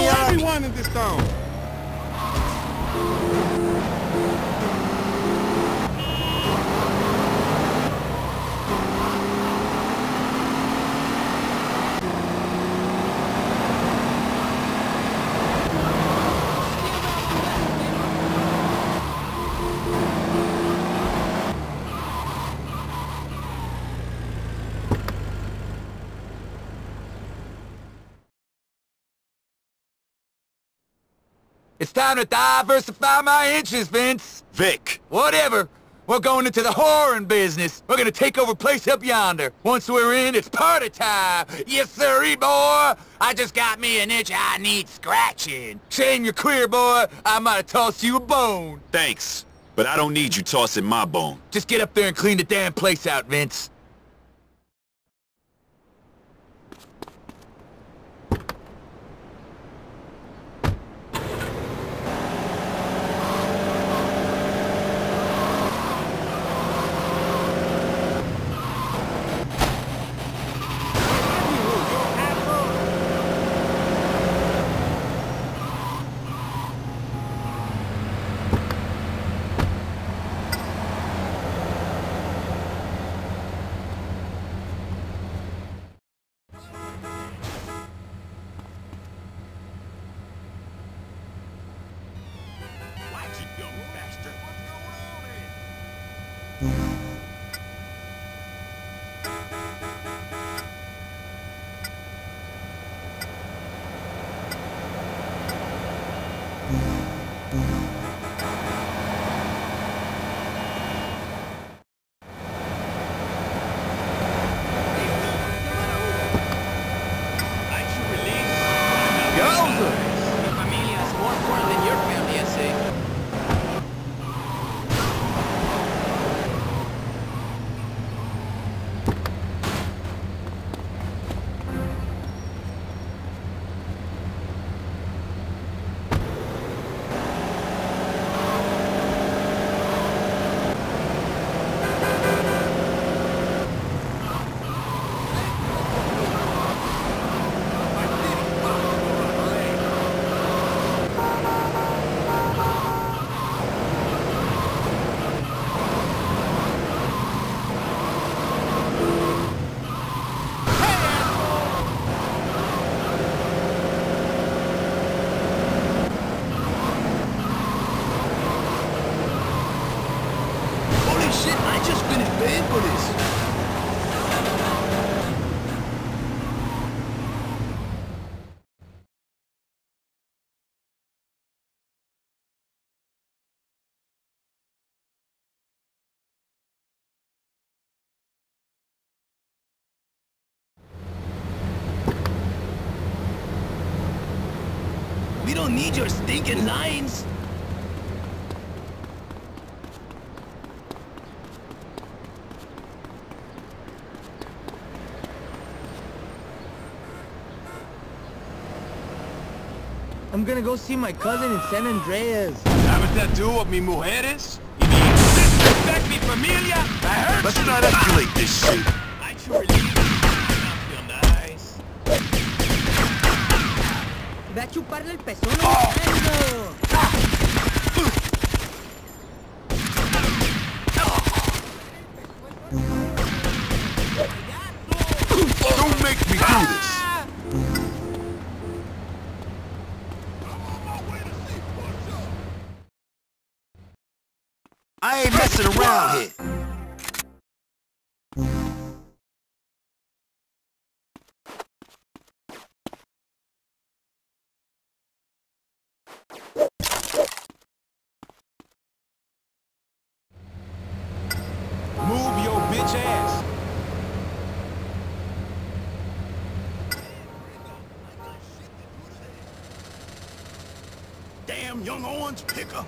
everyone in this town. It's time to diversify my interests, Vince. Vic. Whatever. We're going into the whoring business. We're gonna take over place up yonder. Once we're in, it's party time. Yes, sirree, boy. I just got me an itch I need scratching. Shame you're queer, boy. I might have tossed you a bone. Thanks, but I don't need you tossing my bone. Just get up there and clean the damn place out, Vince. Mm-hmm. We don't need your stinking lines. I'm gonna go see my cousin in San Andreas. ¿Sabes that dude of mi mujeres? You need disrespect mi familia? I heard Let's not escalate this shit. I sure feel nice. Ve a chuparle el pezón a Don't I ain't messing around here. Move your bitch ass. Damn young orange picker.